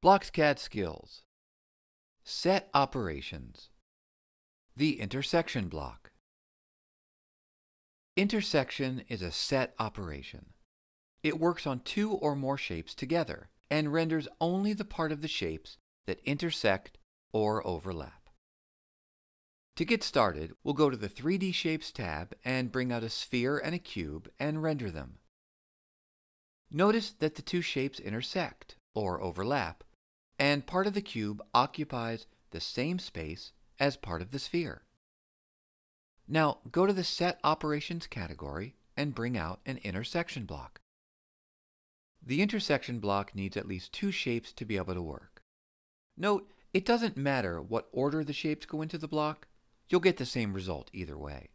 BlocksCAD skills. Set operations. The intersection block. Intersection is a set operation. It works on two or more shapes together and renders only the part of the shapes that intersect or overlap. To get started, we'll go to the 3D Shapes tab and bring out a sphere and a cube and render them. Notice that the two shapes intersect, or overlap, and part of the cube occupies the same space as part of the sphere. Now go to the Set Operations category and bring out an intersection block. The intersection block needs at least two shapes to be able to work. Note, it doesn't matter what order the shapes go into the block, you'll get the same result either way.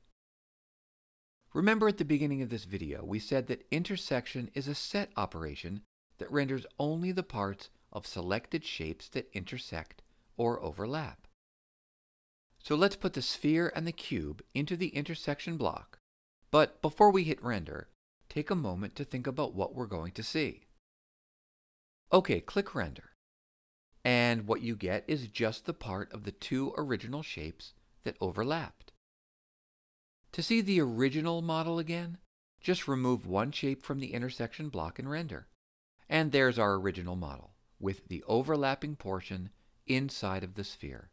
Remember at the beginning of this video, we said that intersection is a set operation that renders only the parts of selected shapes that intersect or overlap. So let's put the sphere and the cube into the intersection block. But before we hit render, take a moment to think about what we're going to see. Okay, click render. And what you get is just the part of the two original shapes that overlapped. To see the original model again, just remove one shape from the intersection block and render. And there's our original model with the overlapping portion inside of the sphere.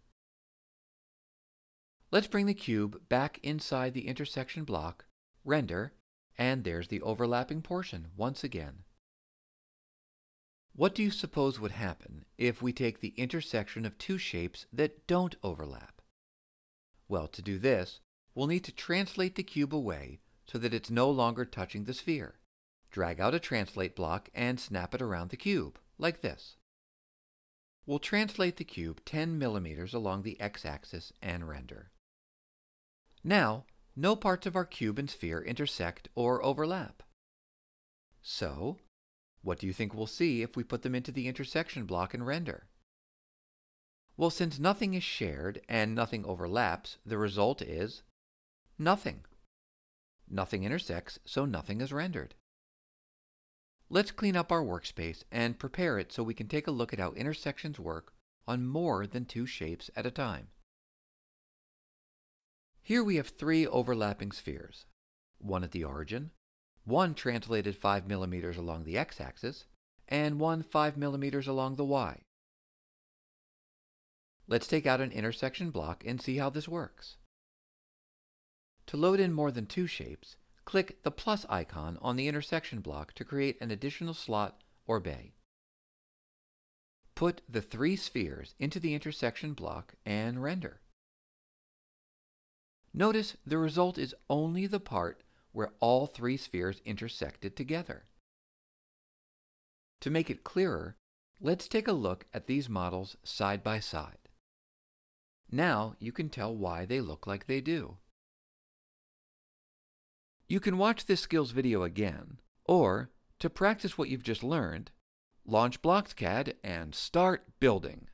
Let's bring the cube back inside the intersection block, render, and there's the overlapping portion once again. What do you suppose would happen if we take the intersection of two shapes that don't overlap? Well, to do this, we'll need to translate the cube away so that it's no longer touching the sphere. Drag out a translate block and snap it around the cube, like this. We'll translate the cube 10 millimeters along the x-axis and render. Now, no parts of our cube and sphere intersect or overlap. So, what do you think we'll see if we put them into the intersection block and render? Well, since nothing is shared and nothing overlaps, the result is nothing. Nothing intersects, so nothing is rendered. Let's clean up our workspace and prepare it so we can take a look at how intersections work on more than two shapes at a time. Here we have three overlapping spheres, one at the origin, one translated 5 millimeters along the x-axis, and one 5 millimeters along the y. Let's take out an intersection block and see how this works. To load in more than two shapes, click the plus icon on the intersection block to create an additional slot or bay. Put the three spheres into the intersection block and render. Notice the result is only the part where all three spheres intersected together. To make it clearer, let's take a look at these models side by side. Now you can tell why they look like they do. You can watch this skills video again, or, to practice what you've just learned, launch BlocksCAD and start building.